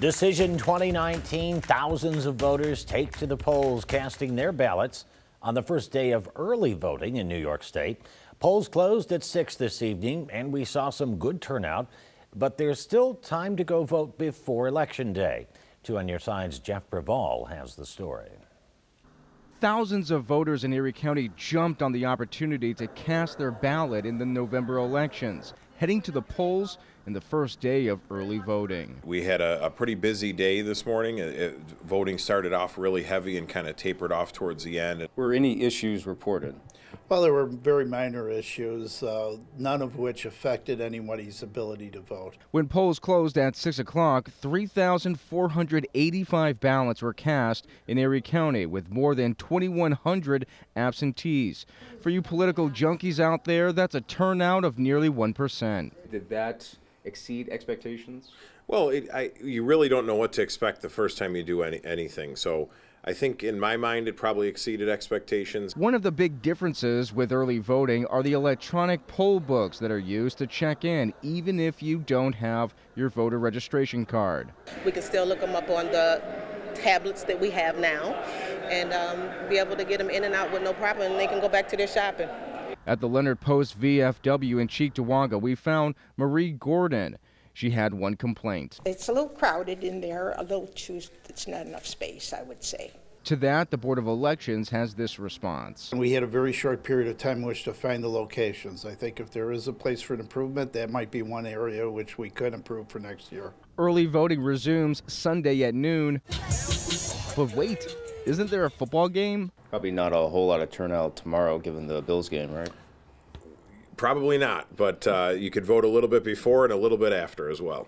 Decision 2019, thousands of voters take to the polls casting their ballots on the first day of early voting in New York State. Polls closed at 6 this evening and we saw some good turnout, but there's still time to go vote before Election Day. Two on your side's Jeff Preval has the story. Thousands of voters in Erie County jumped on the opportunity to cast their ballot in the November elections, heading to the polls in the first day of early voting. We had a, a pretty busy day this morning. It, it, voting started off really heavy and kind of tapered off towards the end. Were any issues reported? Well, there were very minor issues, uh, none of which affected anybody's ability to vote. When polls closed at 6 o'clock, 3,485 ballots were cast in Erie County, with more than 2,100 absentees. For you political junkies out there, that's a turnout of nearly 1%. Did that exceed expectations? Well, it, I, you really don't know what to expect the first time you do any, anything. So I think in my mind it probably exceeded expectations. One of the big differences with early voting are the electronic poll books that are used to check in, even if you don't have your voter registration card. We can still look them up on the tablets that we have now and um, be able to get them in and out with no problem and they can go back to their shopping. At the Leonard Post VFW in Cheektowaga, we found Marie Gordon. She had one complaint. It's a little crowded in there, a little too, it's not enough space, I would say. To that, the Board of Elections has this response. We had a very short period of time in which to find the locations. I think if there is a place for an improvement, that might be one area which we could improve for next year. Early voting resumes Sunday at noon. But wait, isn't there a football game? Probably not a whole lot of turnout tomorrow given the Bills game, right? Probably not, but uh, you could vote a little bit before and a little bit after as well.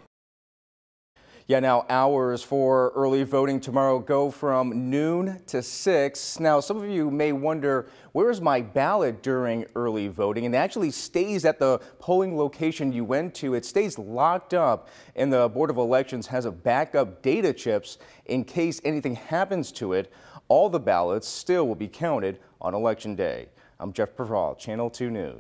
Yeah, now hours for early voting tomorrow go from noon to 6. Now, some of you may wonder, where is my ballot during early voting? And it actually stays at the polling location you went to. It stays locked up, and the Board of Elections has a backup data chips in case anything happens to it. All the ballots still will be counted on Election Day. I'm Jeff Preval, Channel 2 News.